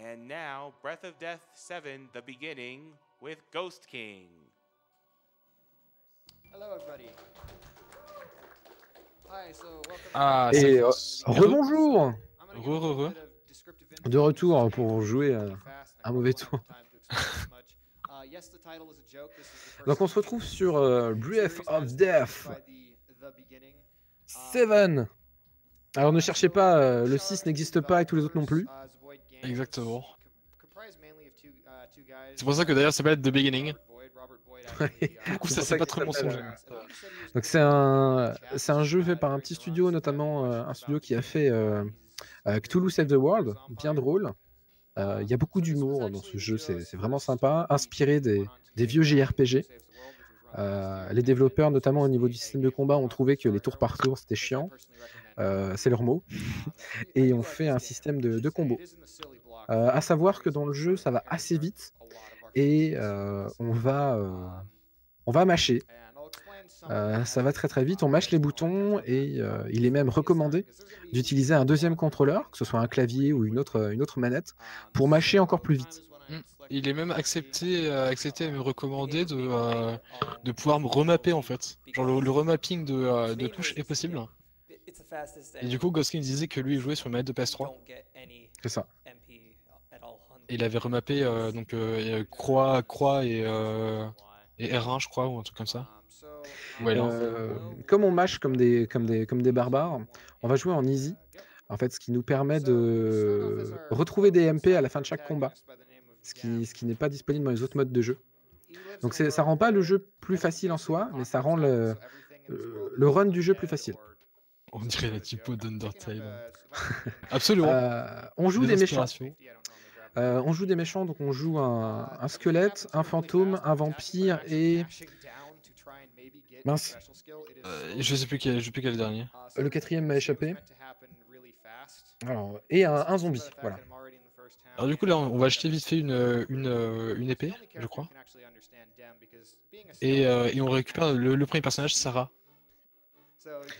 And now, Breath of Death 7, the beginning, with Ghost King. Hello, everybody. Hi, so welcome. Ah, Et euh, rebonjour Re, re, re. De retour pour jouer à. I un mauvais tour. Uh, Donc on se retrouve sur euh, Breath of Death by the- the beginning. 7. Alors ne cherchez pas, euh, le 6 n'existe pas et tous les autres non plus. Exactement. C'est C'est pour ça que d'ailleurs ça s'appelle The Beginning. Du coup, C'est ça c'est pas s'appelle, mensonger. Donc c'est un, c'est un jeu fait par un petit studio, notamment euh, un studio qui a fait euh, euh, Cthulhu Save the World, bien drôle. Euh, Il y a beaucoup d'humour dans ce jeu, c'est c'est vraiment sympa, inspiré des, des vieux JRPG. Euh, les développeurs, notamment au niveau du système de combat, ont trouvé que les tours par tour c'était chiant, Euh, c'est leur mot, et ont fait un système de, de combo. Euh, à savoir que dans le jeu, ça va assez vite et euh, on va, euh, on va mâcher. Euh, ça va très très vite, on mâche les boutons et euh, il est même recommandé d'utiliser un deuxième contrôleur, que ce soit un clavier ou une autre, une autre manette, pour mâcher encore plus vite. Il est même accepté, euh, accepté et même recommandé de, euh, de pouvoir me remapper en fait. Genre le, le remapping de, euh, de touches est possible. Et du coup, Goskin disait que lui jouait sur une manette de PS3. C'est ça. Et il avait remappé euh, donc euh, croix, croix et, euh, et R1 je crois ou un truc comme ça. Ouais, là. Euh, comme on mâche comme des, comme, des, comme des barbares, on va jouer en easy. En fait, ce qui nous permet de retrouver des MP à la fin de chaque combat, ce qui, ce qui n'est pas disponible dans les autres modes de jeu. Donc ça rend pas le jeu plus facile en soi, mais ça rend le- le run du jeu plus facile. On dirait la typo d'Undertale. Absolument. Euh, on joue Des des méchants. Euh, on joue des méchants, donc on joue un, un squelette, un fantôme, un vampire et Mince. Euh, je sais plus quel, je sais plus quel est le dernier. le quatrième m'a échappé. Alors, et un, un zombie. Voilà. Alors du coup là on va acheter vite fait une, une, euh, une épée, je crois. Et, euh, et on récupère le, le premier personnage, Sarah.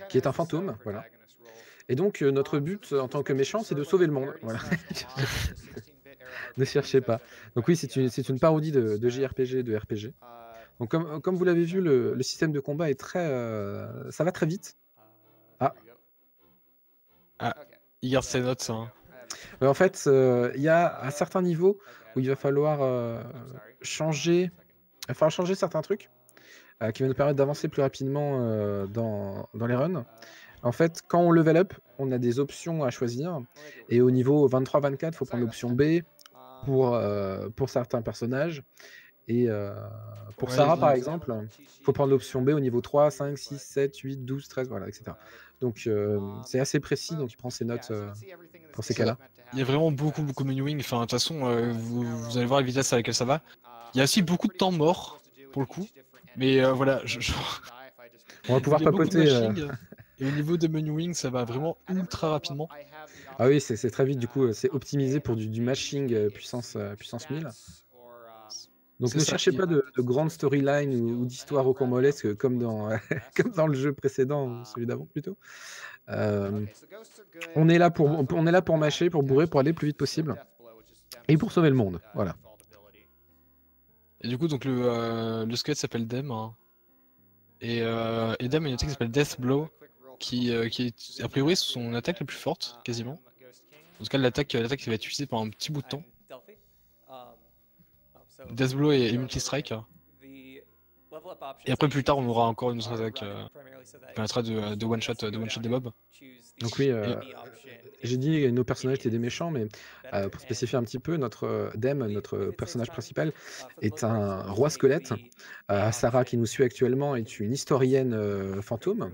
Qui est un fantôme, voilà. Et donc euh, notre but euh, en tant que méchant, c'est de sauver le monde. Voilà. ne cherchez pas. Donc oui, c'est une, c'est une parodie de, de JRPG, de RPG. Donc comme, comme vous l'avez vu, le, le système de combat est très, euh, ça va très vite. Ah. Il garde ses notes. Hein. Mais en fait, euh, il y a un certain niveau où il va falloir euh, changer, il va falloir changer certains trucs euh, qui va nous permettre d'avancer plus rapidement euh, dans, dans les runs. En fait, quand on level up, on a des options à choisir. Et au niveau 23-24, il faut prendre l'option B pour, euh, pour certains personnages. Et pour Ouais, Sarah, par exemple, il faut prendre l'option B au niveau 3, 5, 6, 7, 8, 12, 13, voilà, etc. Donc c'est assez précis, donc il prend ses notes pour ces cas-là. Il y a vraiment beaucoup beaucoup de menus wing. Enfin de toute façon, vous, vous allez voir la vitesse à laquelle ça va. Il y a aussi beaucoup de temps mort pour le coup. Mais euh, voilà, je, je- On va pouvoir papoter. euh, Et au niveau des menu wing, ça va vraiment ultra rapidement. Ah oui, c'est très vite, du coup, euh, c'est optimisé pour du, du mashing puissance, puissance 1000. Donc ne ça, cherchez pas de, de grandes storylines ou, ou d'histoires rocambolesques comme dans, comme dans le jeu précédent, ou celui d'avant plutôt. Euh, on, est là pour, on est là pour mâcher, pour bourrer, pour aller le plus vite possible. Et pour sauver le monde, voilà. Et du coup, donc le, euh, le squelette s'appelle Dem. hein. Et, euh, Dem a une attaque qui s'appelle Death Blow, qui, euh, qui est a priori son attaque la plus forte, quasiment. En tout cas, l'attaque l'attaque qui va être utilisée pendant un petit bout de temps. Death Blow et, et Multi Strike. Et après, plus tard, on aura encore une autre attaque euh, qui permettra de, de one shot, de one shot des mobs. Donc oui, euh, j'ai dit que nos personnages étaient des méchants, mais euh, pour spécifier un petit peu, notre euh, Dem, notre personnage principal, est un roi squelette. Euh, Sarah, qui nous suit actuellement, est une historienne euh, fantôme.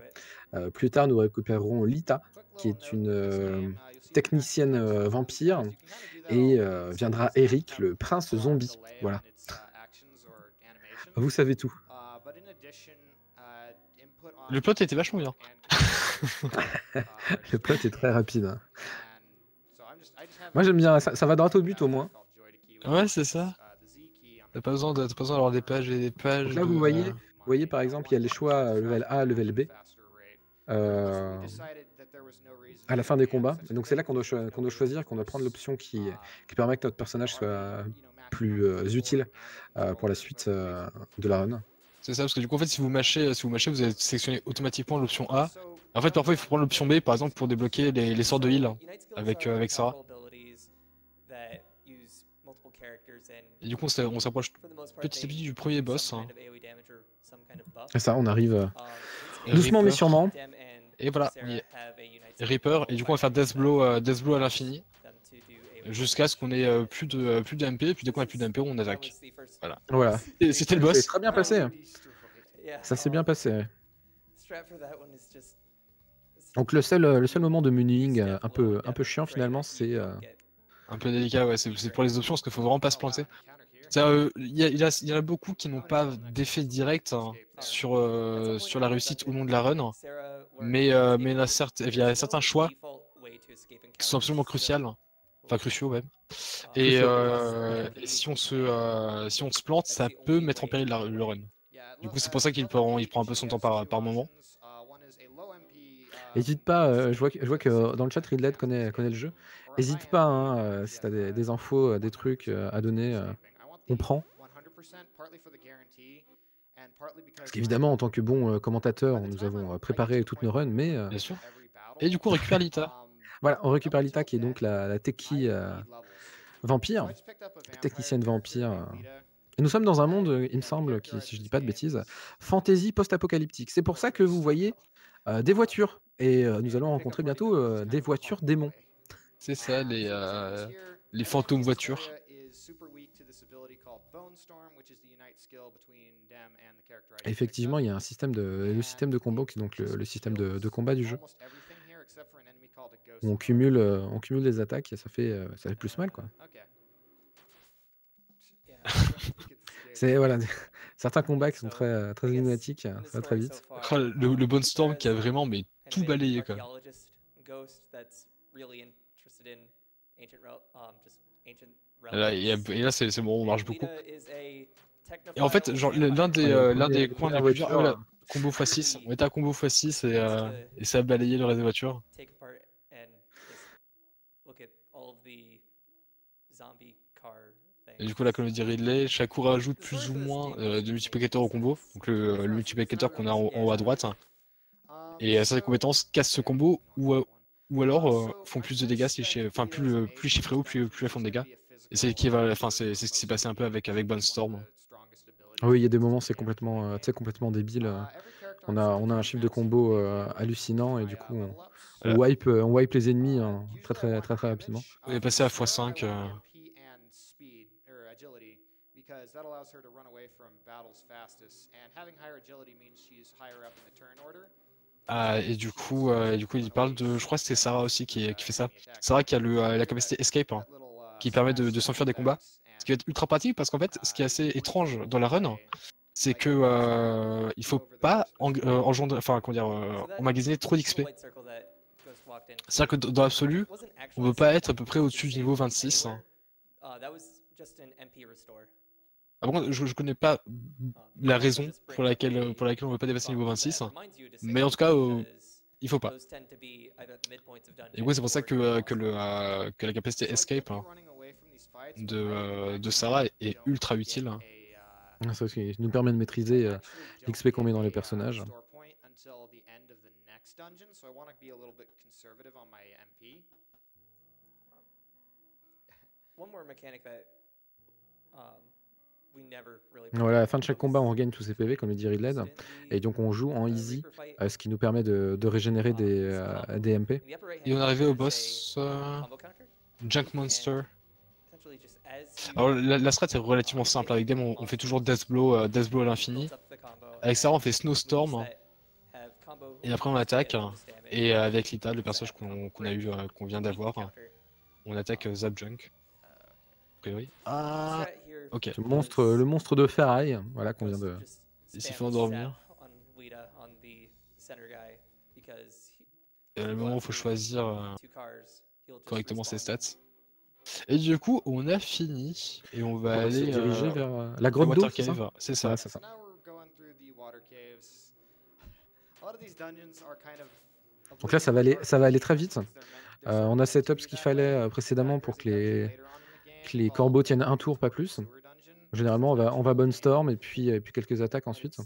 Euh, plus tard, nous récupérerons Lita, qui est une euh, technicienne euh, vampire. Et euh, viendra Eric, le prince zombie. Voilà. Vous savez tout. Le plot était vachement bien. Le plot est très rapide. hein. Moi j'aime bien, ça, ça va droit au but au moins. Ouais, c'est ça. T'as pas besoin de- d'avoir des pages et des pages. Donc là, de- vous voyez, vous voyez par exemple, il y a les choix euh, level A, level B. Euh, à la fin des combats. Et donc c'est là qu'on doit, choisir, qu'on doit prendre l'option qui, qui, permet que notre personnage soit plus euh, utile euh, pour la suite euh, de la run. C'est ça, parce que du coup, en fait, si vous mâchez, si vous mâchez, vous allez sélectionner automatiquement l'option A. En fait, parfois, il faut prendre l'option B, par exemple, pour débloquer les, les sorts de heal avec, avec Sarah. Et du coup, on s'approche petit à petit du premier boss. Hein. Et ça, on arrive doucement mais sûrement. Et voilà, Reaper, et du coup, on va faire Death Blow, à l'infini. Jusqu'à ce qu'on ait plus, de, plus de MP, puis dès qu'on a plus d'MP, on attaque. Voilà. voilà. C'était le boss. C'est très bien passé. Ça s'est bien passé. Donc le seul, le seul moment de munning un peu, un peu chiant finalement, c'est un peu délicat, ouais, c'est pour les options parce qu'il faut vraiment pas se planter. Il y, y, en a beaucoup qui n'ont pas d'effet direct hein, sur, euh, sur la réussite ou non de la run, mais, euh, mais il, y a certains choix qui sont absolument cruciaux, enfin cruciaux même. Et, euh, si, on se, si on se plante, ça peut mettre en péril le run. Du coup, c'est pour ça qu'il prend, il prend un peu son temps par, par moment. N'hésite pas, je, vois que, je vois que dans le chat, Ridley connaît, connaît le jeu. N'hésite pas, hein, euh, si tu as des, infos, euh, des trucs euh, à donner, on prend. Parce qu'évidemment, en tant que bon commentateur, nous avons préparé toutes nos runs, mais. Bien sûr. Et du coup, on récupère Lita. Voilà, on récupère Lita qui est donc la, la techie vampire, technicienne vampire. Et nous sommes dans un monde, il me semble, qui, si je dis pas de bêtises, fantasy post-apocalyptique. C'est pour ça que vous voyez des voitures. Et nous allons rencontrer bientôt des voitures démons. C'est ça, les, euh, les fantômes voitures. Effectivement, il y a un système de, le système de combo qui est donc le, système de, combat du jeu. On cumule, euh, on cumule les attaques et ça fait, euh, ça fait plus mal quoi. C'est voilà, certains combats qui sont très très énigmatiques, ça va très vite. Oh, le, le Bone Storm qui a vraiment mais tout balayé quoi. Um, et là, c'est bon, on marche beaucoup. Et en fait, l'un des, euh, l'un des coins les plus durs, voilà, combo x6, on était à combo x6 et, euh, et ça a balayé le reste des voitures. Et du coup, là, comme le dit Ridley, chaque coup rajoute plus ou moins euh, de multiplicateurs au combo. Donc le, le multiplicateur qu'on a en, haut à droite. Et euh, cette compétence casse ce combo ou, ou alors euh, font plus de dégâts, enfin plus, plus chiffré haut, plus, plus elles font de dégâts. Et c'est enfin, c'est ce qui s'est passé un peu avec, avec Storm. Oui, il y a des moments c'est complètement, euh, complètement débile. Euh. On a, on a un chiffre de combo hallucinant et du coup on, wipe, on wipe les ennemis hein, très, très, très très rapidement. On est passé à x5. Ah, et du coup, euh, du coup, il parle de. Je crois que c'est Sarah aussi qui, qui, fait ça. Sarah qui a le, euh, la capacité escape, hein, qui permet de, de s'enfuir des combats. Ce qui va être ultra pratique parce qu'en fait, ce qui est assez étrange dans la run, c'est que euh, il faut pas engendrer, enfin, comment dire, emmagasiner trop d'XP. C'est-à-dire que dans l'absolu, on ne veut pas être à peu près au-dessus du niveau 26. Ah je, je connais pas la raison pour laquelle, pour laquelle on ne veut pas dépasser le niveau 26, mais en tout cas, euh, il faut pas. Et oui, c'est pour ça que, euh, euh, que la capacité escape hein, de, de Sarah est ultra utile. Ah, ça nous permet de maîtriser l'XP qu'on met dans les personnages. One more mechanic that um, voilà, à la fin de chaque combat, on regagne tous ses PV, comme le dit Ridley. Et donc, on joue en easy, euh, ce qui nous permet de, régénérer des, euh, des, MP. Et on est arrivé au boss euh, Junk Monster. Alors, la, strat est relativement simple. Avec Dem, on, fait toujours Death Blow, Death Blow à l'infini. Avec ça, on fait Snowstorm. Et après, on attaque. Et avec Lita, le personnage qu'on a eu, qu'on vient d'avoir, on attaque Zap Junk. Ah, Ok. Le monstre, le monstre de ferraille, voilà qu'on vient de. Il s'est fait endormir. Et à le moment où il faut choisir euh, correctement ses stats. Et du coup, on a fini et on va aller diriger euh, vers euh, la grotte d'eau. C'est ça, c'est ça. Donc là, ça va aller, ça va aller très vite. Euh, on a setup ce qu'il fallait précédemment pour que les, que les corbeaux tiennent un tour, pas plus. Généralement, on va, on va bonne storm et puis, et puis quelques attaques ensuite.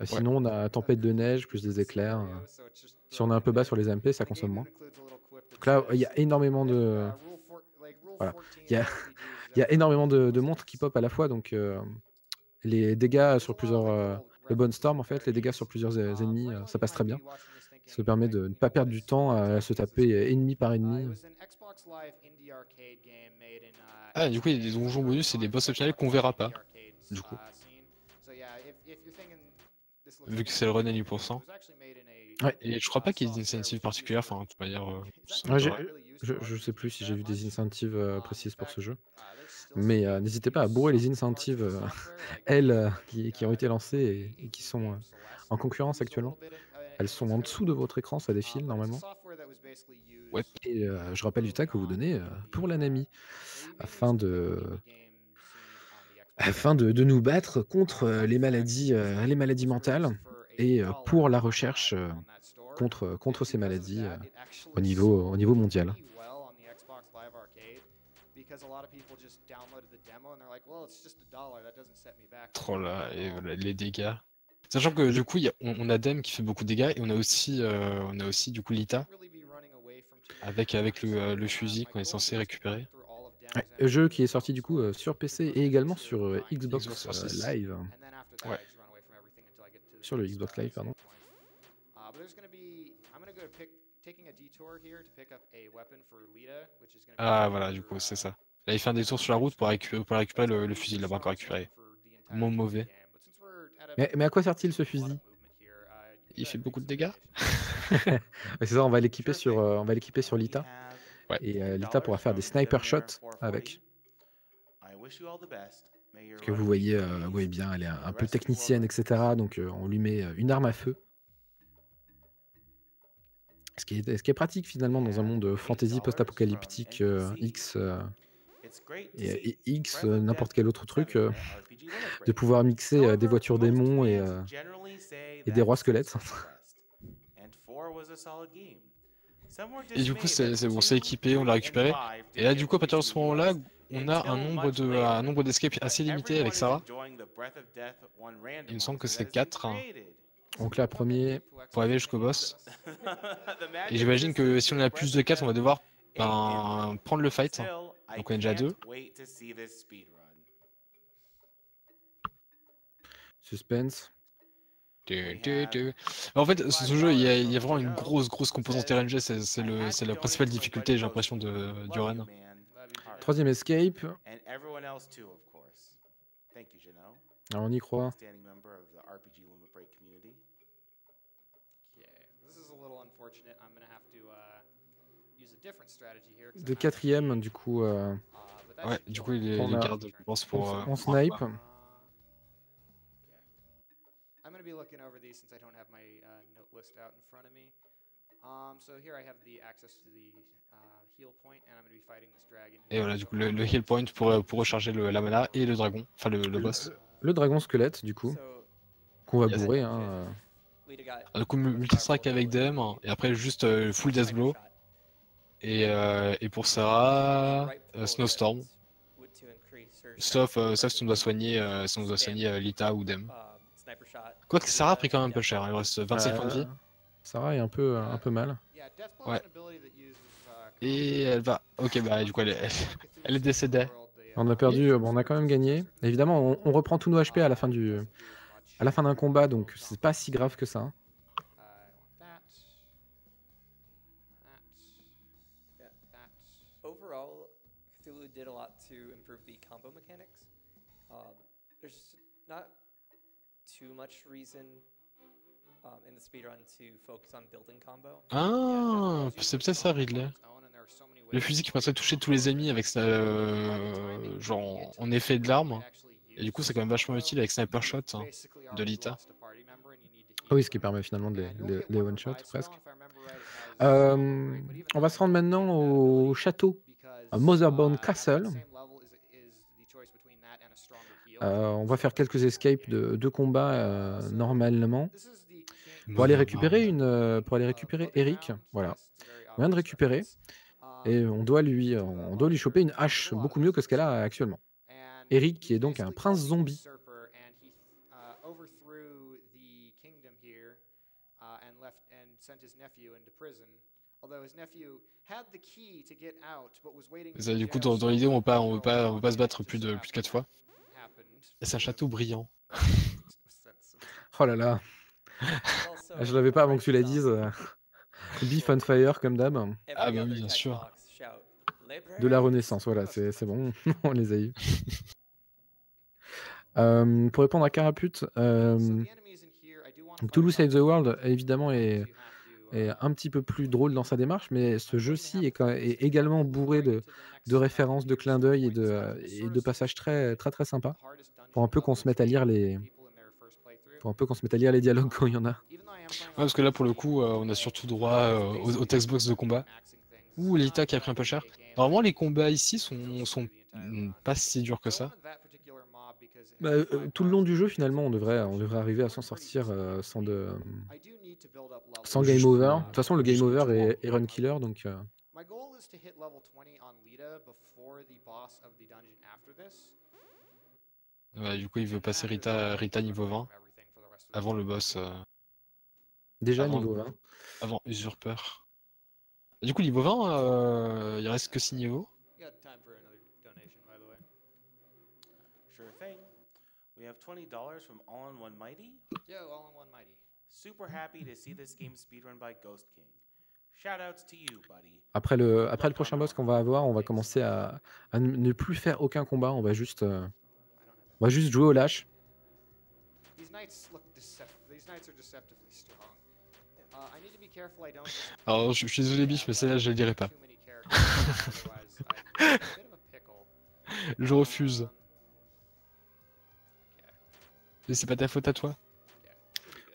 Euh, sinon, on a tempête de neige plus des éclairs. Si on est un peu bas sur les MP, ça consomme moins. Donc là, il y a énormément de, voilà. Il y a, il y a énormément de, de montres qui pop à la fois. Donc euh, les dégâts sur plusieurs, euh, le bonne storm en fait, les dégâts sur plusieurs euh, ennemis, euh, ça passe très bien. Ça permet de ne pas perdre du temps à se taper ennemi par ennemi. Ah, du coup, il y a des donjons bonus et des boss optionnels qu'on verra pas. du coup. Vu que c'est le run à 8%. Ouais. Et je crois pas qu'il y ait d'incentive particulière, enfin, de manière. euh, Ouais. Je, je sais plus si j'ai vu des incentives euh, précises pour ce jeu. Mais euh, n'hésitez pas à bourrer les incentives, euh, elles, euh, qui, qui ont été lancées et, et qui sont euh, en concurrence actuellement. Elles sont en dessous de votre écran, ça défile normalement. Ouais. Et euh, je rappelle du tas que vous donnez euh, pour l'anami, afin de, afin de, de nous battre contre les maladies, euh, les maladies mentales et euh, pour la recherche euh, contre, contre ces maladies euh, au niveau, au niveau mondial. Trop là, et voilà, les dégâts. Sachant que du coup, il y a- on, on a Dem qui fait beaucoup de dégâts et on a aussi, euh, on a aussi du coup Lita avec, avec le, euh, le fusil qu'on est censé récupérer. Ouais, jeu qui est sorti du coup euh, sur PC et également sur euh, Xbox, Xbox euh, 360. Live. Ouais. Sur le Xbox Live, pardon. Ah voilà, du coup, c'est ça. Là, il fait un détour sur la route pour, récupérer, pour récupérer le, le fusil, il l'a pas encore récupéré. Mon mauvais. Mais, mais à quoi sert-il ce fusil? Il fait beaucoup de dégâts C'est ça, on va l'équiper sur, euh, on va l'équiper sur Lita. Ouais. Et euh, Lita pourra faire des sniper shots avec. Que vous voyez, euh, vous voyez bien, elle est un, un peu technicienne, etc. Donc euh, on lui met une arme à feu. Ce qui est, ce qui est pratique finalement dans un monde fantasy post-apocalyptique euh, X euh, et, et X, euh, n'importe quel autre truc, euh, de pouvoir mixer euh, des voitures démons et, euh, et des rois squelettes. Et du coup, c'est c'est bon, c'est équipé, on l'a récupéré. Et là, du coup, à partir de ce moment-là, on a un nombre de un nombre d'escapes assez limité avec Sarah. Il me semble que c'est 4 Donc là, premier, pour arriver jusqu'au boss. Et j'imagine que si on a plus de 4, on va devoir ben, prendre le fight. Donc on est déjà à deux. suspense. En fait, ce ce jeu, il y, a, il y a vraiment une grosse, grosse composante RNG. C'est c'est le- c'est la principale difficulté, j'ai l'impression, de, du run. Troisième escape. Alors, on y croit. standing member of the RPG Limit Break community. De quatrième, du coup, euh, Ouais, du coup, il, est- On il a- garde, je pense, pour. on, euh, on snipe. I'm going to be looking over these since I don't have my uh, note list out in front of me. Um, so here I have the access to the uh, heal point, and I'm going to be fighting this dragon. Et voilà, du coup, le, le heal point pour, euh, pour recharger le, la mana et le dragon, enfin le, le boss. Le dragon squelette, du coup, qu'on va Yes. bourrer. Hein, euh. Ah, Du coup, multi-strike avec Dem, et après juste euh, full death blow. Et, euh, et pour Sarah, euh, Snowstorm. Sauf, euh, sauf si on doit soigner, euh, si on doit soigner euh, Lita ou Dem. Quoique Sarah a pris quand même un peu cher, hein, il reste 25 points de vie. Euh, Sarah est un peu, un peu mal. Ouais. Et elle va. Ok, bah du coup, elle est, elle, elle est décédée. On a perdu, euh, bon, on a quand même gagné. Évidemment, on, on reprend tous nos HP à la fin du, à la fin d'un combat, donc c'est pas si grave que ça. hein. I want that. That. That. overall, Cthulhu did a lot to improve the combo mechanics. There's just not too much reason in the speedrun to focus on building combo. Ah, c'est peut-être ça, Ridley. Le fusil qui permettrait de toucher tous les ennemis avec sa, euh, genre en, effet de l'arme. Et du coup, c'est quand même vachement utile avec Sniper Shot hein, de Lita. Ah oui, ce qui permet finalement de les, les- les one-shot presque. Euh, on va se rendre maintenant au château, à Motherbound Castle. Euh, on va faire quelques escapes de, de combat euh, normalement. Pour aller récupérer une, euh, pour aller récupérer Eric, voilà. On vient de récupérer et on doit lui, euh, on doit lui choper une hache beaucoup mieux que ce qu'elle a actuellement. Eric, qui est donc un prince zombie. Ça, du coup, dans, dans l'idée, on pas, on veut pas, on veut pas se battre plus de plus de quatre fois. Et c'est un château brillant. Oh là là, je l'avais pas avant que tu la dises. Beef on fire comme d'hab. every Ah bah oui, bien sûr. De la renaissance, voilà, c'est c'est bon, on les a eu. Euh, pour répondre à Carapute, euh, Cthulhu Save the World, évidemment, est, est un petit peu plus drôle dans sa démarche, mais ce jeu-ci est, est également bourré de, de références, de clins d'œil et de, et de passages très très très sympas. Pour un peu qu'on se mette à lire les, pour un peu qu'on se mette à lire les dialogues quand il y en a. Ouais, parce que là, pour le coup, euh, on a surtout droit euh, aux, aux textbox de combat. Ouh, l'Elita qui a pris un peu cher. Normalement, les combats ici sont, sont pas si durs que ça. Bah, euh, tout le long du jeu, finalement, on devrait, on devrait arriver à s'en sortir euh, sans, de, sans game over. De toute façon, le game over est, est run killer, donc euh, My goal is to hit level 20 on Lita before the boss of the dungeon after this. Ouais, du coup, il veut passer Rita, Rita niveau 20 avant le boss, euh, déjà Avant- niveau 20. avant Usurper. Du coup, niveau 20, euh, il reste que 6 niveaux. You got time for another donation, by the way. Sure thing. We have $20 from All in One Mighty. Yo, all in one mighty. Super happy to see this game speedrun by Ghost King. Shoutouts to you, buddy. Après le, après le prochain boss qu'on va avoir, on va commencer à, à ne- plus faire aucun combat. On va juste, euh, on va juste jouer au lâche. These knights look decep- These knights are deceptively strong. Uh, I need to be careful I don't. just Alors, je, je suis désolé, Biff, mais celle-là, je le dirai pas. Je refuse. Um, Mais c'est pas ta faute à toi?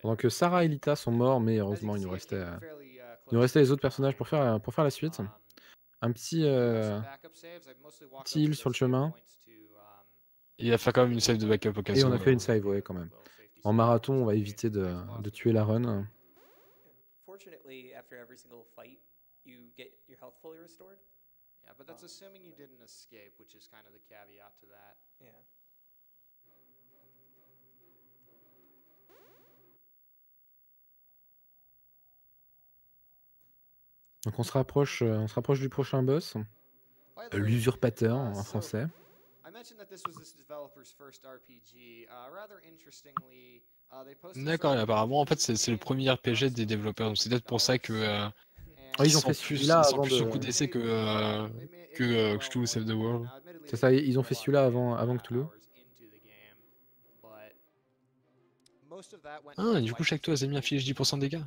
Pendant que Sarah et Lita sont morts, mais heureusement, il nous restait, euh, uh, il nous restait les autres personnages pour faire, pour faire la suite. Um, Un petit, euh, petit heal sur le chemin. um, Il a fait quand même une save de backup au cas et on a euh, fait une save, ouais, quand même. En marathon, on va éviter de, tuer la run. Fortunately, after every single fight, you get your health fully restored. Yeah, but that's Um, assuming you didn't escape, which is kind of the caveat to that. Yeah. Donc on se rapproche, euh, on se rapproche du prochain boss, euh, l'usurpateur uh, en so- français. I mentioned that this was this developer's first RPG. Uh, rather interestingly, uh, they posted D'accord, apparemment, en fait, c'est c'est le premier RPG des développeurs. Donc c'est peut-être pour ça que. euh, Ah, ils ont fait celui-là avant plus de- coup d'essai que, euh, que euh, Cthulhu Save the World. C'est ça, ils ont fait celui-là avant- avant Cthulhu. Ah, du coup, chaque tour, a mis inflige 10% de dégâts. uh,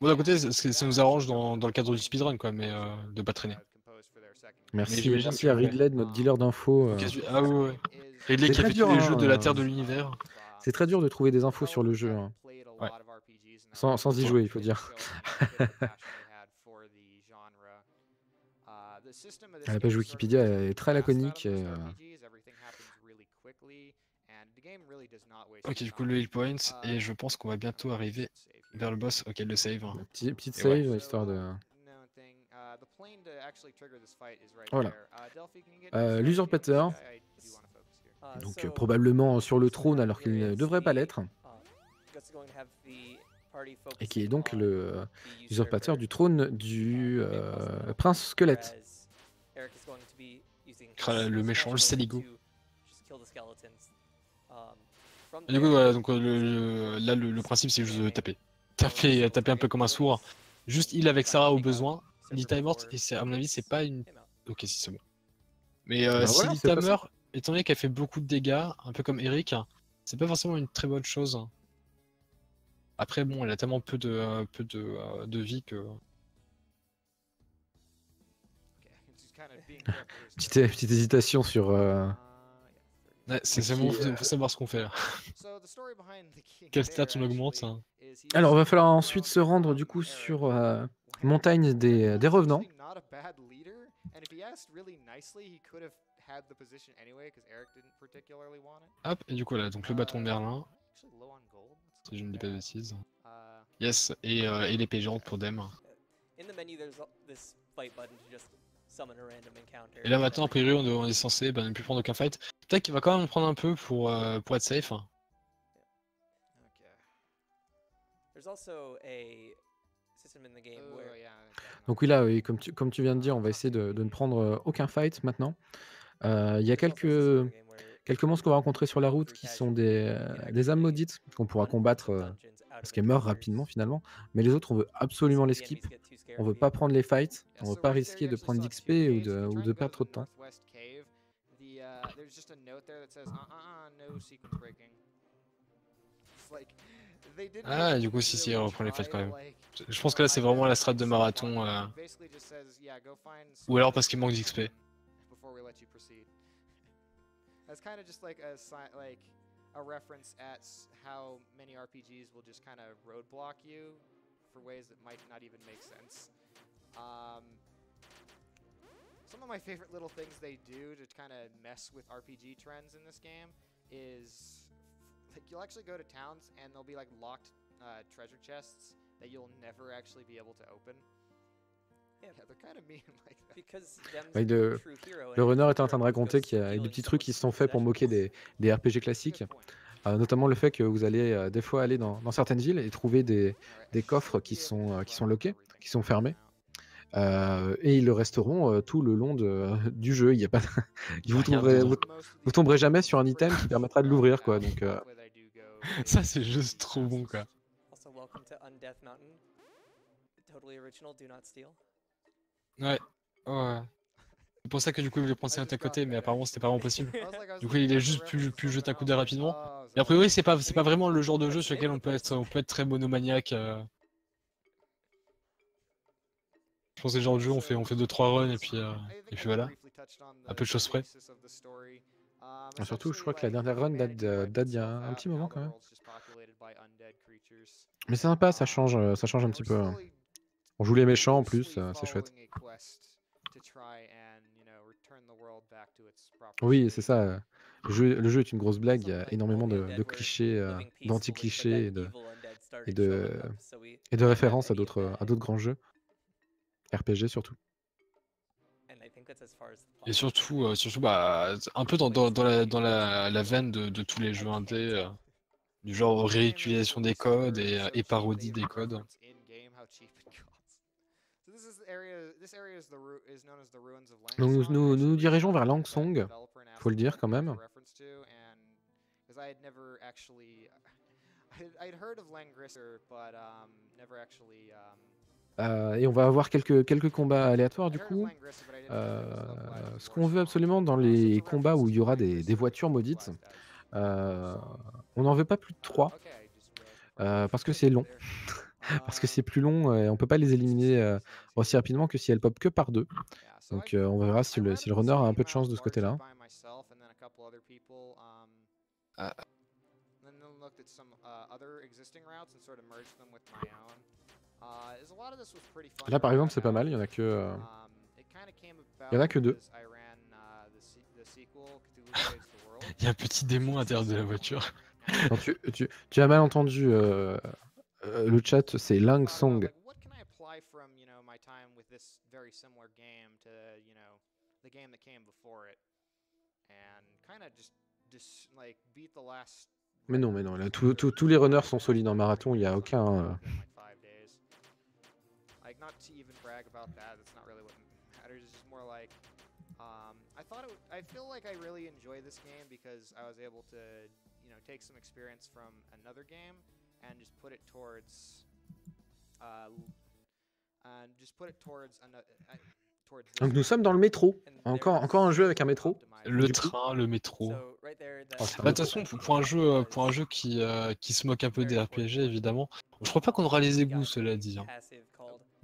Bon, d'un côté, ça, ça nous arrange dans, dans le cadre du speedrun, quoi, mais euh, de pas traîner. Merci, à Ridley, notre dealer d'infos. euh. Ah ouais, ouais. Ridley qui a fait dur, tous les hein, jeux de la euh, Terre de l'univers. C'est très dur de trouver des infos sur le jeu. hein. Ouais. Sans- sans y jouer, il faut dire. La page Wikipédia est très laconique. et, euh, Ok, du coup, le heal point, et je pense qu'on va bientôt arriver vers le boss auquel le save. hein. petit- petite Et ouais. save, histoire de. Voilà. Euh, l'usurpateur. Uh, Donc so, euh, probablement sur le trône alors qu'il ne devrait pas l'être. uh, Et qui est donc euh, the usurpateur usurper, du trône du euh, prince squelette. whereas Eric is going to be using his le méchant, le the skeletons. Um, Et du coup, voilà, donc euh, le- le- là, le, le principe, c'est juste de taper. Taper, taper un peu comme un sourd. Juste heal avec Sarah au besoin. Lita est morte, et c'est- à mon avis, c'est pas une. Ok, si c'est bon. Mais euh, Bah si voilà, c'est Lita meurt, étant donné qu'elle fait beaucoup de dégâts, un peu comme Eric, c'est pas forcément une très bonne chose. Après, bon, elle a tellement peu de, euh, peu de, euh, de vie que. Petite, petite hésitation sur. euh, Ouais, c'est Qui, bon, euh, faut savoir ce qu'on fait là. Quel stat on augmente hein Alors, il va falloir ensuite se rendre du coup sur euh, montagne des, des revenants. Hop, et du coup, là, donc le bâton de Merlin. si je ne dis pas de bêtises. Uh, Yes, et, euh, et l'épée géante pour Dem. Et là maintenant, a priori, on, est censé bah, ne plus prendre aucun fight. Peut-être qu'il va quand même en prendre un peu pour, euh, pour être safe. Donc oui, là, oui, comme, tu, comme tu viens de dire, on va essayer de, de ne prendre euh, aucun fight maintenant. Euh, Il y a quelques, quelques monstres qu'on va rencontrer sur la route qui sont des, euh, des âmes maudites qu'on pourra combattre euh, parce of qu'elles meurent rapidement finalement. Mais les autres, on veut absolument les skip. On of veut pas prendre les fights. On veut pas risquer de prendre d'XP ou de, ou de perdre trop de temps. Ah, du coup, si, si, on reprend les fights quand même. Je pense que là, c'est vraiment la strat de marathon. Euh, Ou alors parce qu'il manque d'XP. That's kind of just like a like a reference at how many RPGs will just kind of roadblock you for ways that might not even make sense. Um, some of my favorite little things they do to kind of mess with RPG trends in this game is like you'll actually go to towns and there'll be like locked uh, treasure chests that you'll never actually be able to open. Yeah. Yeah, they're kind of mean like that. Because Dem's Ouais, a de- true hero Le runner était en train de raconter qu'il y a des petits trucs qui se sont faits pour moquer des, des RPG classiques. Euh, notamment le fait que vous allez euh, des fois aller dans, dans certaines villes et trouver des, coffres qui be able sont, to euh, qui sont loqués, qui sont fermés. Euh, et ils le resteront euh, tout le long de, du jeu. Il y a pas, vous, vous tomberez jamais sur un item qui permettra de l'ouvrir, quoi. Donc, euh, Ça, c'est juste trop bon, quoi. Also, welcome to Undeath Mountain. Totally original, do not steal. Ouais. Ouais. C'est pour ça que du coup, il voulait prendre ça à côté, mais apparemment, c'était pas vraiment possible. Du coup, il est juste pu, pu jeter un coup d'œil rapidement. Et a priori, c'est pas, c'est pas vraiment le genre de jeu sur lequel on peut être, on peut être très monomaniaque. euh. Je pense que c'est le genre de jeu, on fait, on fait 2-3 runs et puis, euh, et puis voilà. À peu de choses près. Et surtout, je crois que la dernière run date d'il y a un petit moment, quand même. mais c'est sympa, ça change, euh, ça change un petit peu. hein. On joue les méchants en plus, euh, c'est chouette. Oui, c'est ça. Le jeu, le jeu est une grosse blague. Il y a énormément de, de clichés, euh, d'anti-clichés et de, et de- et de références à d'autres grands jeux. RPG surtout. Et surtout, euh, surtout bah, un peu dans, dans, dans la, dans la, la veine de, de tous les jeux indés, euh, du genre réutilisation des codes et, euh, et parodie des codes. Donc nous, nous, nous nous dirigeons vers Langsong, faut le dire quand même. Euh, et on va avoir quelques, quelques combats aléatoires du coup. Euh, ce qu'on veut absolument dans les combats où il y aura des, des voitures maudites, euh, on n'en veut pas plus de 3 euh, parce que c'est long. parce que c'est plus long et on peut pas les éliminer euh, aussi rapidement que si elles pop que par deux. Donc euh, on verra si le, si le runner a un peu de chance de ce côté-là. Ah. Uh, Là par exemple c'est pas mal, il y en a que... euh, Il y en a que deux. Il y a un petit démon à l'intérieur de la voiture. non, tu, tu- tu as mal entendu euh, euh, le chat, c'est Lang Song. Like, what can I apply from, you know, my time with this very similar game to, you know, the game that came before it, and kind of just, just like beat the last. Mais non, mais non, là, tous- les runners sont solides en marathon, il n'y a aucun... not to even brag about that. That's not really what matters. It's just more like, um, I thought it. Would, I feel like I really enjoy this game because I was able to, you know, take some experience from another game and just put it towards, uh, just put it towards another. Uh, Donc nous sommes dans le métro. Encore, un jeu avec un métro. Le train, le métro. Oh, Bah, de toute façon, pour, un jeu, pour un jeu qui, euh, qui se moque un peu des RPG, évidemment, je crois pas qu'on aura les égouts, cela dit. hein.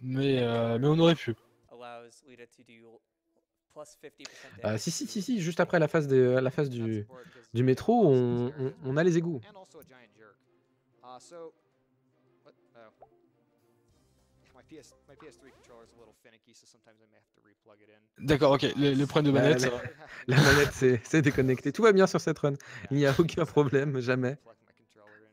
Mais, euh, mais on aurait pu. allows Lita to do plus 50% Ah, damage si, si, si, si, juste après la phase, des, la phase du, du métro, on, on- on a les égouts. and also a giant jerk. So, what? My PS, my PS3 controller is a little finicky, so sometimes I may have to replug it in. D'accord, ok, le, le problème de Bah, manette. la- euh, La manette s'est s'est déconnectée. Tout va bien sur cette run. Il n'y a aucun problème, jamais. Plug my controller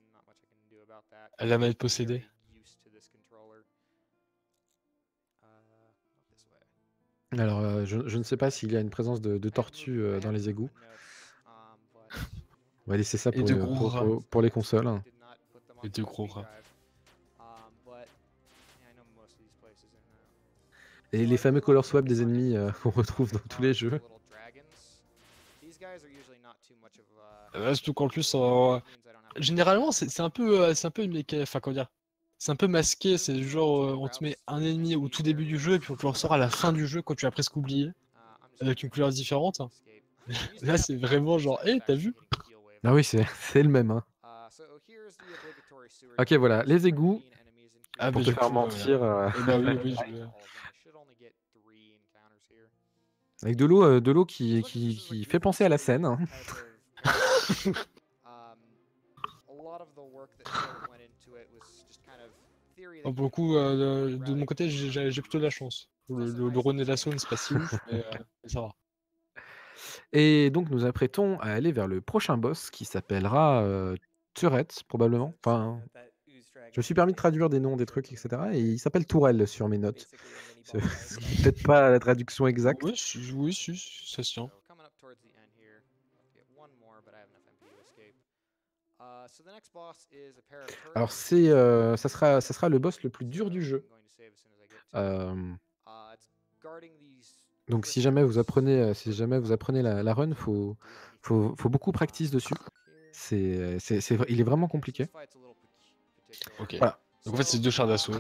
Alors, euh, je, je ne sais pas s'il y a une présence de, de tortues euh, dans les égouts. On va laisser ça Et pour, de les- gros pour- rats. pour- pour les consoles. hein. Et de gros rats. Et les fameux color swap des ennemis euh, qu'on retrouve dans tous les jeux. Euh, surtout qu'en plus, euh, généralement, c'est c'est un peu, euh, c'est un peu une méca- enfin comment dire, c'est un peu masqué. C'est du genre, euh, on te met un ennemi au tout début du jeu et puis on te le ressort à la fin du jeu quand tu as presque oublié, avec une couleur différente. Là, c'est vraiment genre, hé, t'as vu? Ah oui, c'est c'est le même. hein. Ok, voilà, les égouts. Ah, Pour te faire coup, mentir, euh, Eh ben oui, oui, je- avec de l'eau euh, de l'eau qui, qui, qui fait penser à la Seine. Hein. Oh, pour le coup, euh, de, de mon côté, j'ai- plutôt de la chance. Le, le, le Rhône et la Saône, c'est pas si ouf, mais, euh, mais ça va. Et donc nous apprêtons à aller vers le prochain boss qui s'appellera euh, Turette, probablement. Enfin, je me suis permis de traduire des noms des trucs, etc. Et il s'appelle Tourelle sur mes notes. C'est peut-être pas la traduction exacte. Oui, si- oui, ça se tient. Alors c'est, euh, ça sera, ça sera le boss le plus dur du jeu. Euh, donc si jamais vous apprenez, euh, si jamais vous apprenez la, la run, faut, faut, faut beaucoup practice dessus. C'est, c'est, c'est il est vraiment compliqué. Ok. Voilà. Donc en fait, c'est deux chars d'assaut.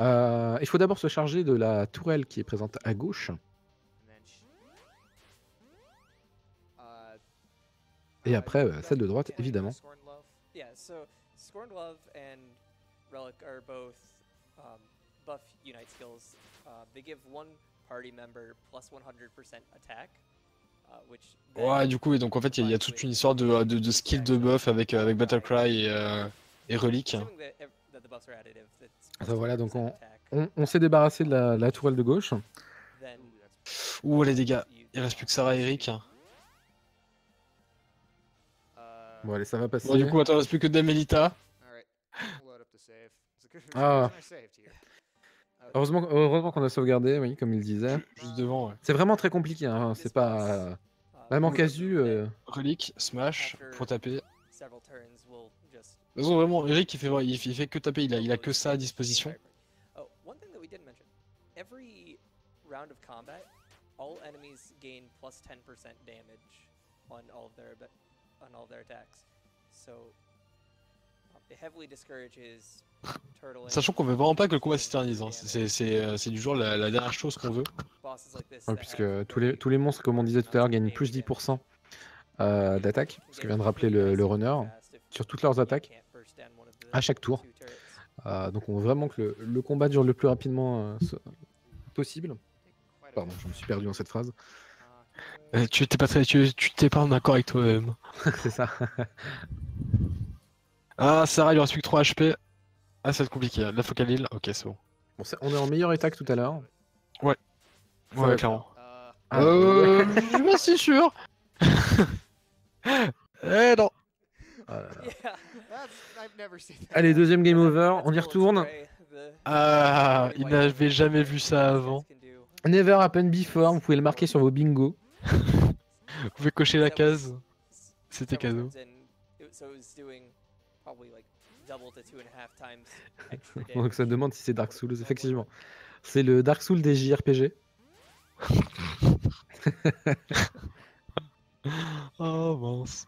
Euh, il faut d'abord se charger de la tourelle qui est présente à gauche. Et après, euh, celle de droite, évidemment. Yeah, so Scorned Love and Relic are both buff Unite skills. Uh, they give one party member plus 100% attack, uh, which then Ouais, du coup, et donc en fait, il y, a- il y a toute une histoire de, de, de skill de buff avec, euh, avec Battlecry et, euh, et Relic. Ah, plus voilà, donc 100% on- attack, On, on s'est débarrassé de la, la tourelle de gauche. Ouh, les dégâts. you- Il reste plus que Sarah et Eric. Bon, allez, ça va passer. Bon, du coup, attends, il reste plus que Damelita. Ah. Heureusement, heureusement qu'on a sauvegardé, oui, comme il disait. Juste devant, ouais. C'est vraiment très compliqué, hein, c'est pas euh, uh, vraiment will- casu. euh, Relic, Smash, faut taper. De toute façon, vraiment, Eric, il fait, il fait, il fait que taper, il a, il a que ça à disposition. Oh, one thing that we didn't mention. Every round of combat, all enemies gain plus 10% damage on all of their aba- on all of their attacks. So it heavily discourages turtling. Sachant qu'on veut vraiment pas que le combat s'éternise. Hein. C'est c'est, euh, c'est du genre la, la dernière chose qu'on veut. ouais, puisque tous les, tous les monstres, comme on disait tout à l'heure, gagnent plus 10% euh, d'attaque, ce que vient de rappeler le, le runner, sur toutes leurs attaques, à chaque tour. Euh, donc on veut vraiment que le, le combat dure le plus rapidement euh, possible. Pardon, je me suis perdu dans cette phrase. Euh, tu t'es pas très, tu t'es pas en accord avec toi-même. c'est ça. Ah, Sarah, il lui reste plus que 3 HP. Ah, ça va être compliqué. La focalile, ok, c'est bon. On est en meilleur état que tout à l'heure. Ouais, Ça va clairement. Ah, Euh, je suis pas si sûr. eh non. Ah là là. Yeah. Allez, deuxième game over, on y retourne. Ah, il n'avait jamais vu ça avant. Never happened before, vous pouvez le marquer sur vos bingos. Vous pouvez cocher la case. C'était cadeau. Donc ça demande si c'est Dark Souls, effectivement. C'est le Dark Souls des JRPG. Oh mince.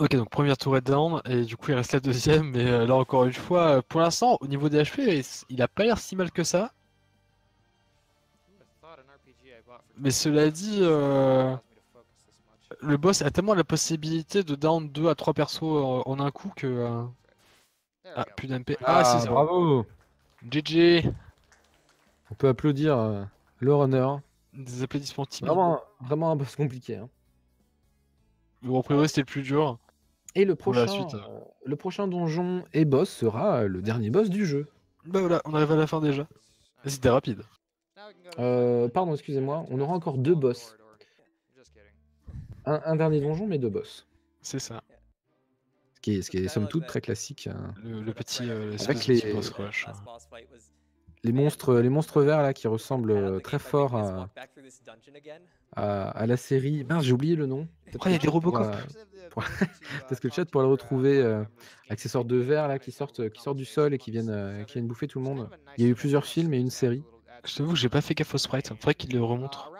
Ok, donc première tour est down, et du coup il reste la deuxième, mais euh, là encore une fois, euh, pour l'instant, au niveau des HP, il- a pas l'air si mal que ça. Mais cela dit, euh, le boss a tellement la possibilité de down 2 à 3 persos en, un coup que... euh, Ah, plus d'MP. Ah, c'est ça. bravo GG On peut applaudir le runner. Des applaudissements timides. Vraiment, vraiment un boss compliqué. hein. Bon, a priori c'était le plus dur. Et le prochain, suite. euh, le prochain donjon et boss sera le dernier boss du jeu. Bah voilà, on arrive à la fin déjà. C'était rapide. Euh, pardon, excusez-moi, on aura encore deux boss. Un, un dernier donjon, mais deux boss. C'est ça. Ce qui est, ce qui est somme toute très classique. hein. Le, le petit, euh, Avec les- petit boss rush. hein. Les monstres, les monstres verts là qui ressemblent euh, très fort à, à, à la série. Mince, j'ai oublié le nom. Après, il y a que des le chat pourra- Robocop. pour- Peut-être que le chat pourra le retrouver euh, avec ces sortes de vers là qui sortent, qui sortent du sol et qui viennent, euh, qui viennent bouffer tout le monde. Il y a eu plusieurs films et une série. Je t'avoue que j'ai pas fait gaffe au sprite. Faudrait qu'il le remontre.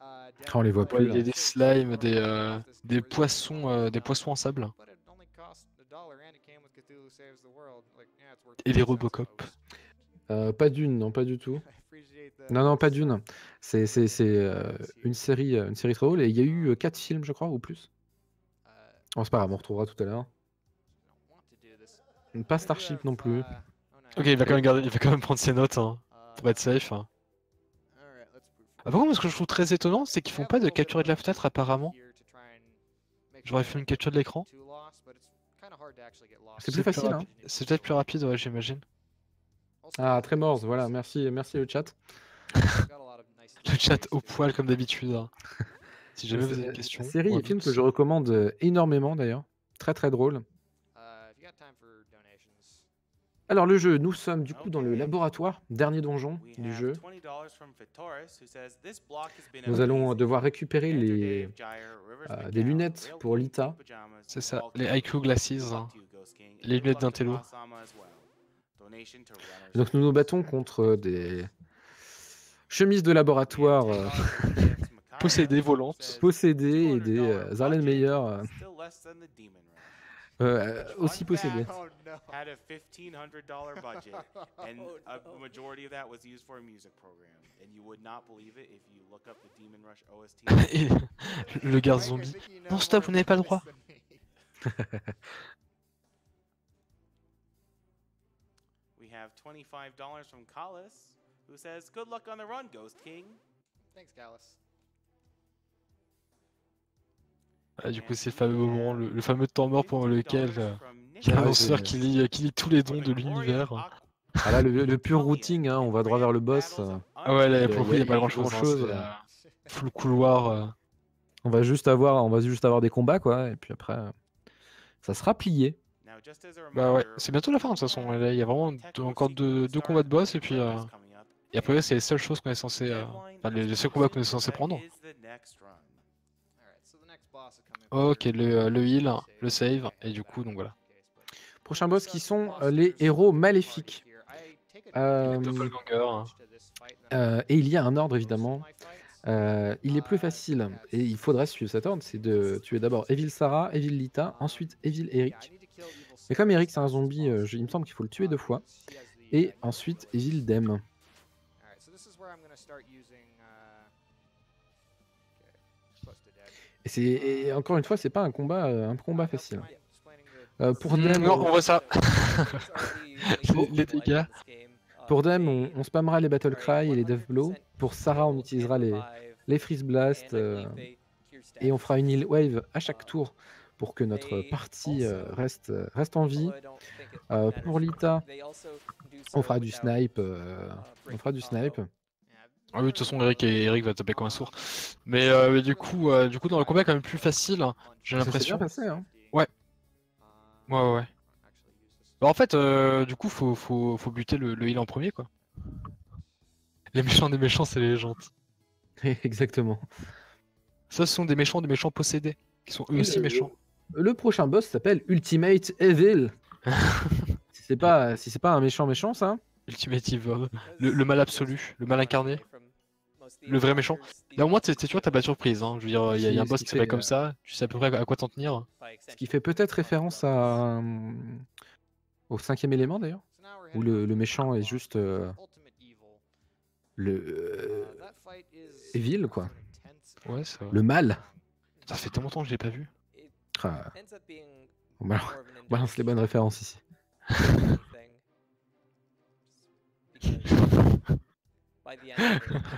Ah, on les voit plus. il y a des slimes, des, euh, des poissons, euh, des poissons en sable. Et les Robocop. Euh, pas d'une, non, pas du tout. Non, non, pas d'une. C'est c'est- c'est, euh, une série, euh, une série très drôle et il y a eu euh, quatre films, je crois, ou plus. Bon, c'est pas grave, on retrouvera tout à l'heure. Pas Starship non plus. Ok, il va quand même garder, il va quand même prendre ses notes hein, pour être safe. hein. Ah, par contre, ce que je trouve très étonnant, c'est qu'ils font pas de capture de la fenêtre apparemment. J'aurais fait une capture de l'écran. C'est plus facile, hein. C'est peut-être plus rapide, ouais, j'imagine. Ah, Tremors, voilà, merci, merci le chat. Le chat au poil comme d'habitude. hein. Si jamais vous avez C'est- une question. Série et film que je recommande euh, énormément d'ailleurs. Très très drôle. Alors le jeu, nous sommes du coup dans le laboratoire, dernier donjon du jeu. Nous allons devoir récupérer les, euh, des lunettes pour Lita. C'est ça, les IQ glasses, hein. Les lunettes d'un télo. Et donc nous nous battons contre des chemises de laboratoire euh, Possédées, volantes. possédées et des euh, Arlen Meyer euh, euh, aussi possédés. Had a $1,500 budget, and Oh, a no. majority of that was used for a music program. And you would not believe it if you look up the Demon Rush OST. Et le garde zombie. Non, stop, vous n'avez pas le droit. Have $25 from Collis, who says, Good luck on the run, Ghost King. Thanks, Gallus. Ah, du coup, c'est le fameux moment, le, le fameux temps mort pour lequel euh, il y a c'est- qui lit, qui lit tous les dons de l'univers. Ah là, le, le pur routing, hein, on va droit vers le boss. euh, Ah ouais, là, pour le coup, il y il a- n'y a pas grand chose. chose, euh, Full couloir. euh. On va juste avoir, on va juste avoir des combats quoi, et puis après, euh, ça sera plié. Bah ouais, c'est bientôt la fin de toute façon. Là, il y a vraiment deux- encore deux, deux combats de boss et puis. euh, Et après, c'est les seules choses qu'on est censé. euh, Enfin, les, les seuls combats qu'on est censé prendre. Ok, le, euh, le heal, le save, et du coup, donc voilà. Prochain boss qui sont euh, les héros maléfiques. Euh, hein. euh, et il y a un ordre évidemment. Euh, il est plus facile et il faudrait suivre cet ordre, c'est de tuer d'abord Evil Sarah, Evil Lita, ensuite Evil Eric. Mais comme Eric c'est un zombie, euh, je- il me semble qu'il faut le tuer deux fois. Et ensuite Evil Dem. Et c'est et encore une fois, c'est pas un combat, euh, un combat facile. Euh, pour Dem, non, on voit ça. les, dégâts. Pour Dem, on, on spammera les Battle Cry et les Death Blow. Pour Sarah, on utilisera les, les Freeze Blast euh, et on fera une heal wave à chaque tour pour que notre partie euh, reste, reste en vie. Euh, pour Lita, on fera du snipe. euh, on fera du snipe. Ah oui, de toute façon, Eric, et Eric va taper comme un sourd. Mais, euh, mais du, coup, euh, du coup, dans le combat, quand même plus facile, hein, j'ai l'impression. bien passé, hein. Ouais, ouais, ouais. Bah, en fait, euh, du coup, faut, faut, faut buter le, le heal en premier, quoi. Les méchants des méchants, c'est les gentils. Exactement. Ça, ce sont des méchants des méchants possédés, qui sont eux aussi méchants. Le prochain boss s'appelle Ultimate Evil. si c'est pas, si c'est pas un méchant méchant, ça. Ultimate Evil, le, le mal absolu, le mal incarné, le vrai méchant. Là, au moins, tu vois, t'as pas de surprise. Hein. Je veux dire, il y, a- il y a un boss qui s'appelle comme euh, ça, tu sais à peu près à quoi t'en tenir. Ce qui fait peut-être référence à, euh, au cinquième élément d'ailleurs, où le, le méchant est juste euh, le euh, Evil, quoi. Ouais, vrai. Le mal. Ça fait tellement longtemps que je l'ai pas vu. On balance- on balance les bonnes références ici.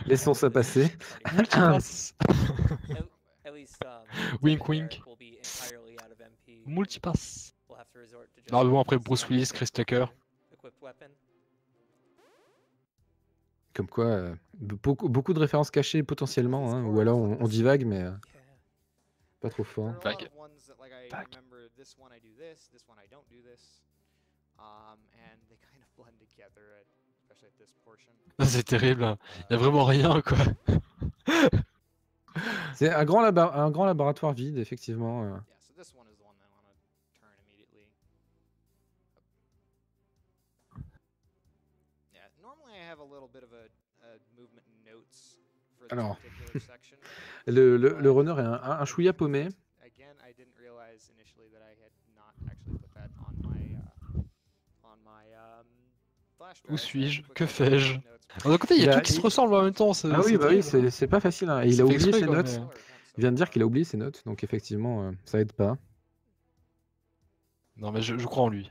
Laissons ça passer. Multipass Wink, Wink. Multipass Non, mais bon, après Bruce Willis, Chris Tucker. Comme quoi, euh, beaucoup, beaucoup de références cachées potentiellement, hein, ou alors on, on divague, mais euh, pas trop fort. Vague. That, like, I remember this one I do this, this one I don't do this. Um, and they kind of blend together, at, especially at this portion. C'est terrible. hein. Il y a vraiment rien, quoi. C'est un grand, laba- un grand laboratoire vide, effectivement. Yeah, so this one is the one that I want to turn immediately. Yeah, normally I have a little bit of a, a movement notes for this Alors. particular section. Le, le, le runner est un, un, un chouïa paumé. Où suis-je? Que fais-je? D'un côté, il y a a- tout qui se ressemble en même temps. c'est- Ah oui, c'est bah oui, c'est c'est pas facile. hein. Et il a oublié exprès, ses quoi, notes. mais- Il vient de dire qu'il a oublié ses notes, donc effectivement, euh, ça aide pas. Non, mais je, je crois en lui.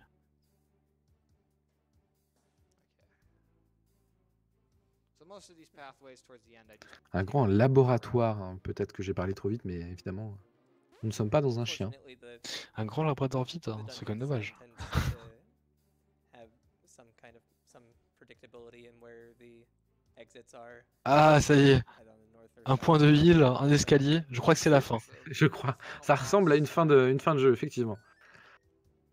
so most of these pathways towards the end, I just Un grand laboratoire. hein. Peut-être que j'ai parlé trop vite, mais évidemment, nous ne sommes pas dans un chien. Un grand laboratoire vite, the hein, c'est quand même dommage. predictability in where the exits are. Ah, ça y est. Un point de heal, un escalier. Je crois que c'est la fin. Je crois. Ça ressemble à une fin de, une fin de jeu, effectivement.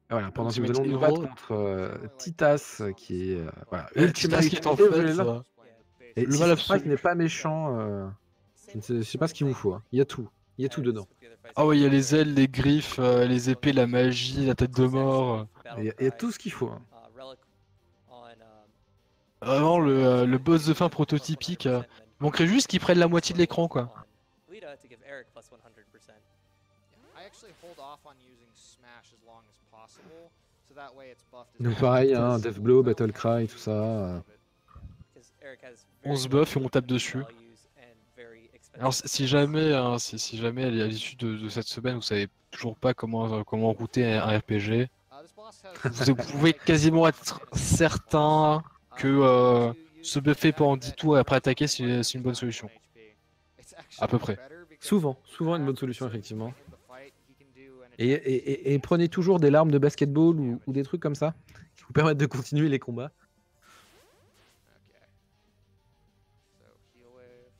Voilà, pendant que nous allons nous battre Hero. contre euh, Titas, qui est euh, voilà, Ultimate Titas qui est en fait, ça. Et Le mal. Sprite n'est pas méchant, euh, je ne sais, je sais pas ce qu'il vous faut. hein. Il y a tout. Il y a tout dedans. Ah ouais, il y a les ailes, les griffes, euh, les épées, la magie, la tête de mort. Et Il y a, il y a tout ce qu'il faut. hein. Vraiment, le, euh, le boss de fin prototypique. euh, Il manquerait juste qu'il prenne la moitié de l'écran, quoi. Donc much pareil, hein, possible. Death Blow, Battle Cry, tout ça. euh. On se buff et on tape dessus. Alors si jamais, hein, si, si jamais à l'issue de, de cette semaine vous savez toujours pas comment euh, comment router un, RPG, Uh, vous, pouvez quasiment être certain que euh, se buffer pendant fact 10 that tours et après attaquer, c'est une bonne solution. À peu près. Souvent, souvent une bonne solution, effectivement. Et, attack et- speed et- et prenez toujours des larmes de basketball ou, ou des trucs comme ça qui vous permettent de continuer les combats. Okay. So heal wave.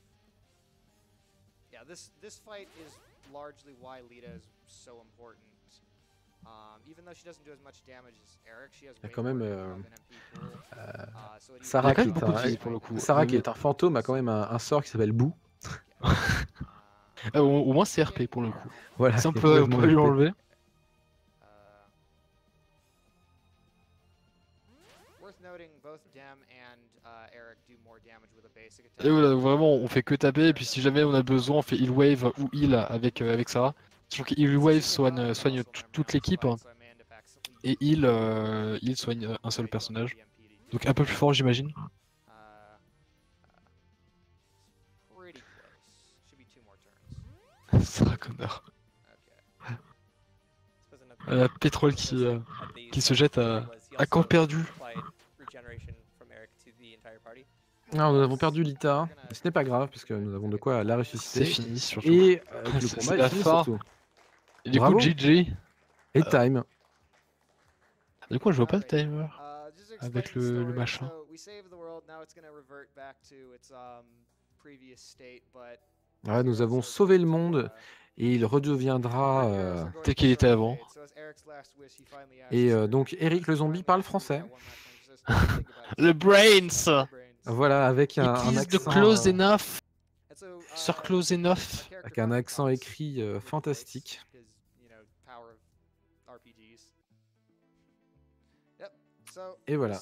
Yeah, this this fight is largely why Lita is so important. Il y a quand même, euh. Euh, Uh, Sarah, qui même est, beaucoup de un, pour le coup. Sarah Euh, qui est un fantôme a quand même un, un sort qui s'appelle Boo. Uh, Euh, au, au moins c'est RP pour le coup. Voilà. On peut, on complètement peut lui enlever. Uh, uh. Et voilà, vraiment on fait que taper et puis si jamais on a besoin on fait heal wave ou heal avec, euh, avec Sarah. Que heal wave soigne, soigne tout- toute l'équipe hein, et heal, euh, soigne euh, un seul personnage. Donc un peu plus fort j'imagine. Sarah Connor. Euh, Pétrole qui, euh, qui se jette à, à camp perdu. Alors, nous avons perdu Lita. Ce n'est pas grave puisque nous avons de quoi la C'est ressusciter. fini surtout. Et euh, le C'est- combat c'est est la fini fin. surtout. Et du Bravo. coup GG. Et time. Du coup je vois pas le timer? Uh, to Avec le- machin. um, previous state, but Voilà, nous avons sauvé le monde et il redeviendra. euh, tel qu'il était avant. Et euh, donc Eric le zombie parle français. Le brains. Voilà, avec un, un It is the accent, close euh, enough. Sir close enough. avec un accent écrit euh, fantastique. Et voilà.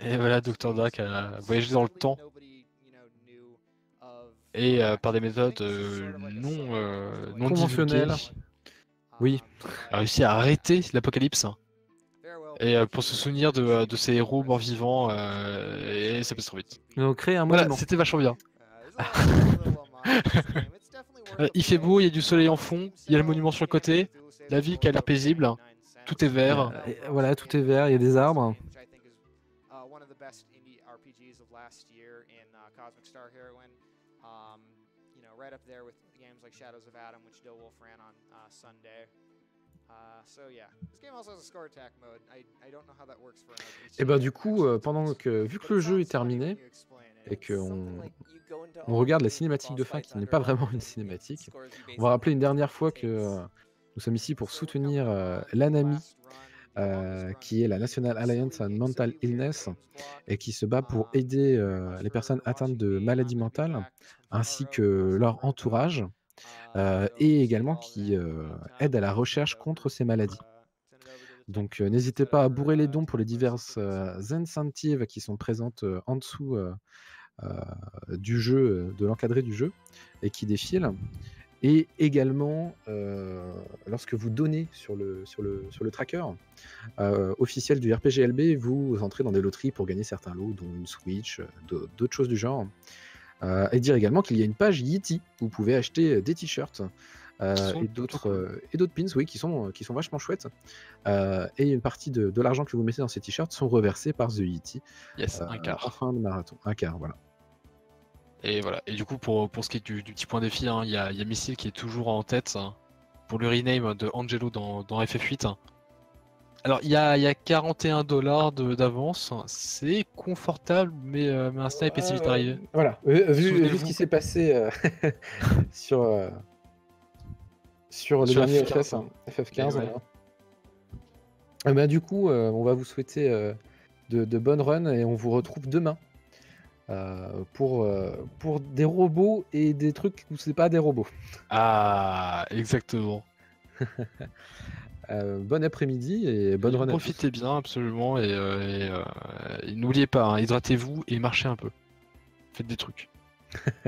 Et voilà, Dr. Dark a voyagé dans le temps. Et euh, par des méthodes euh, non, euh, non Conventionnelles. divulguées, Oui. a réussi à arrêter l'apocalypse. Et euh, pour se souvenir de, de ces héros morts vivants, euh, et ça passe trop vite. Avons créé un Voilà, monument. c'était vachement bien. Euh, il fait beau, il y a du soleil en fond, il y a le monument sur le côté, la ville qui a l'air paisible, tout est vert. Euh, et voilà, tout est vert, il y a des arbres. one of the best indie RPGs of last year in uh, Cosmic Star Heroine. You know, right up there with games like Shadows of Adam, which Dill Wolf ran on Sunday. So yeah, this game also has a score attack mode. I, I don't know how that works for an RPG. Et bah du coup, euh, pendant que vu que le jeu est terminé et que Something on, regarde la cinématique de fin qui n'est pas vraiment une cinématique, on va rappeler une dernière fois que euh, nous sommes ici pour soutenir euh, l'ANAMI, euh, qui est la National Alliance on Mental Illness et qui se bat pour aider euh, les personnes atteintes de maladies mentales ainsi que leur entourage et également qui aident à la recherche contre ces maladies. Donc n'hésitez pas à bourrer les dons pour les diverses incentives qui sont présentes en dessous du jeu, de l'encadré du jeu, et qui défilent. Et également, euh, lorsque vous donnez sur le, sur le, sur le tracker euh, officiel du RPGLB, vous entrez dans des loteries pour gagner certains lots, dont une Switch, euh, d'au- d'autres choses du genre. Euh, et dire également qu'il y a une page Yeti où vous pouvez acheter des t-shirts et d'autres et d'autres pins, oui, qui sont, qui sont vachement chouettes. Et une partie de, de l'argent que vous mettez dans ces t-shirts sont reversés par The Yeti Yes, un en quart. fin de marathon. Un quart, voilà. Et voilà. Et du coup, pour, pour ce qui est du, du petit point défi, hein, il y, a, y a Missile qui est toujours en tête hein, pour le rename de Angelo dans, dans FF8. hein. Alors, il y a, y a 41 dollars d'avance. C'est confortable, mais, euh, mais un snipe est si vite Euh, arrivé? Voilà, vu, vu- vu Souvenez-vous. ce qui s'est passé euh, sur, euh, sur le dernier FF15, FF, hein, hein. FF15. Et ouais. voilà. Eh ben, du coup, euh, on va vous souhaiter euh, de, de bonnes runs et on vous retrouve demain euh, pour, euh, pour des robots et des trucs où c'est pas des robots. Ah, exactement. Euh, bon après-midi et bonne run. Profitez bien, absolument. Et, et, et n'oubliez pas, hein, hydratez-vous et marchez un peu. Faites des trucs.